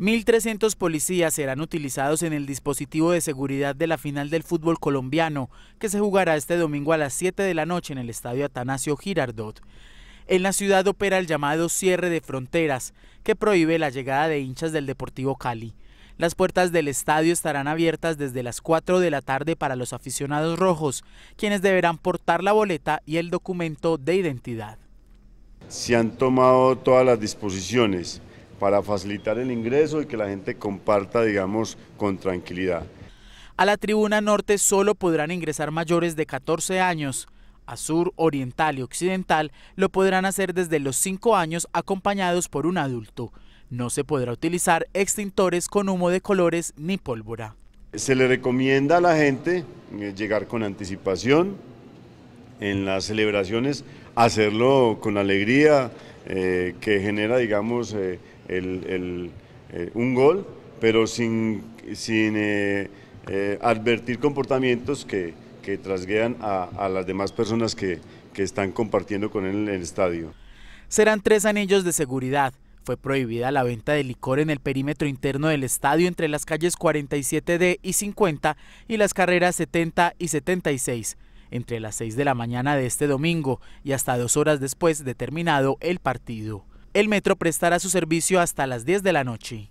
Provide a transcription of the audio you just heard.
1.300 policías serán utilizados en el dispositivo de seguridad de la final del fútbol colombiano, que se jugará este domingo a las 7 de la noche en el estadio Atanasio Girardot. En la ciudad opera el llamado cierre de fronteras, que prohíbe la llegada de hinchas del Deportivo Cali. Las puertas del estadio estarán abiertas desde las 4 de la tarde para los aficionados rojos, quienes deberán portar la boleta y el documento de identidad. Se han tomado todas las disposiciones para facilitar el ingreso y que la gente comparta, digamos, con tranquilidad. A la tribuna norte solo podrán ingresar mayores de 14 años. A sur, oriental y occidental lo podrán hacer desde los 5 años acompañados por un adulto. No se podrá utilizar extintores con humo de colores ni pólvora. Se le recomienda a la gente eh, llegar con anticipación en las celebraciones, hacerlo con alegría, eh, que genera, digamos, eh, un gol, pero sin, sin advertir comportamientos que, que trasguean a, las demás personas que, que están compartiendo con él en el estadio. Serán tres anillos de seguridad. Fue prohibida la venta de licor en el perímetro interno del estadio entre las calles 47D y 50 y las carreras 70 y 76, entre las 6 de la mañana de este domingo y hasta dos horas después de terminado el partido. El metro prestará su servicio hasta las 10 de la noche.